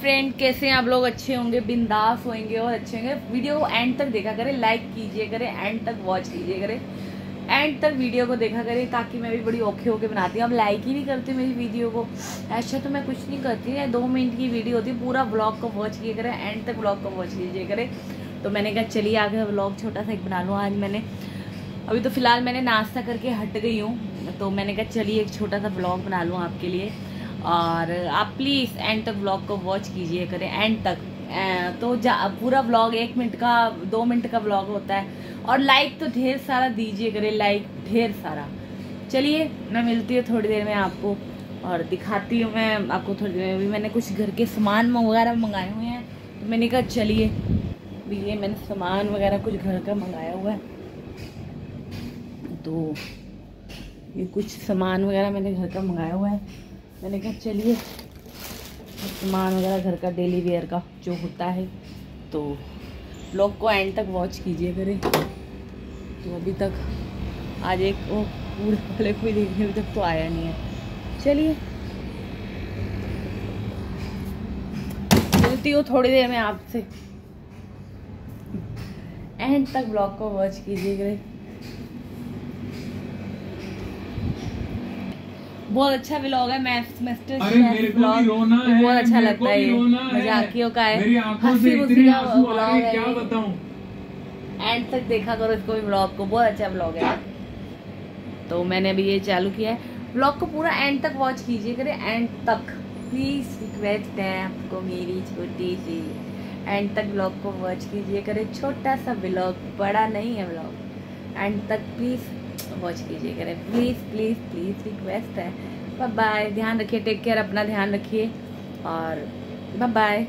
Friend कैसे हैं? आप लोग अच्छे होंगे, बिंदास होंगे और अच्छे होंगे। वीडियो को एंड तक देखा करें लाइक कीजिए करें एंड तक वॉच कीजिए करें। एंड तक वीडियो को देखा करें ताकि मैं भी बड़ी औखे होके बनाती हूँ। अब लाइक ही नहीं करती मेरी वीडियो को। ऐसा तो मैं कुछ नहीं करती है दो मिनट की वीडियो होती है, पूरा ब्लॉग को वॉच किए करें एंड तक ब्लॉग को वॉच कीजिए करें। तो मैंने कहा, चलिए, आगे ब्लॉग छोटा सा एक बना लूँ। आज मैंने, अभी तो फ़िलहाल मैंने नाश्ता करके हट गई हूँ। तो मैंने कहा, चलिए, एक छोटा सा ब्लॉग बना लूँ आपके लिए। और आप प्लीज़ एंड तक ब्लॉग को वॉच कीजिए, करें एंड तक। तो जा, पूरा ब्लॉग एक मिनट का, दो मिनट का ब्लॉग होता है। और लाइक तो ढेर सारा दीजिए, करें लाइक ढेर सारा। चलिए, मैं मिलती हूँ थोड़ी देर में आपको और दिखाती हूँ मैं आपको थोड़ी देर में। अभी मैंने कुछ घर के सामान वगैरह मंगाए हुए हैं। तो मैंने कहा, चलिए भी ये मैंने सामान वगैरह कुछ घर का मंगाया हुआ है। तो ये कुछ सामान वगैरह मैंने घर का मंगाया हुआ है। मैंने कहा, चलिए, सामान वगैरह घर का डेली वेयर का जो होता है तो ब्लॉग को एंड तक वॉच कीजिए करें। तो अभी तक आज एक वो पूरे वाले कोई देखने अभी तक तो आया नहीं है। चलिए, मिलती हूँ थोड़ी देर में आपसे। एंड तक ब्लॉग को वॉच कीजिए करें। बहुत अच्छा व्लॉग है मैथ सेमेस्टर व्लॉग बहुत अच्छा लगता है मजाकियों का है। हँसी खुशी का व्लॉग है क्या बताऊँ? एंड तक देखा करो इसको भी व्लॉग को बहुत अच्छा व्लॉग है। तो मैंने अभी ये चालू किया है। व्लॉग को पूरा एंड तक वॉच कीजिए करे एंड तक। प्लीज़ रिक्वेस्ट है आपको मेरी छोटी सी। एंड तक ब्लॉग को वॉच कीजिए करे छोटा सा ब्लॉग बड़ा नहीं है ब्लॉग एंड तक प्लीज़ वॉच कीजिए करें। प्लीज़ प्लीज़ प्लीज़ रिक्वेस्ट है। बाय बाय ध्यान रखिए टेक केयर अपना ध्यान रखिए। और बाय बाय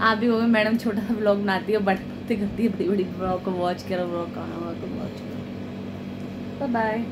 आप भी वो मैडम छोटा सा ब्लॉग बनाती है, बट करती है बड़ी बड़ी ब्लॉग को वॉच करो ब्लॉग का वॉच करो। Bye bye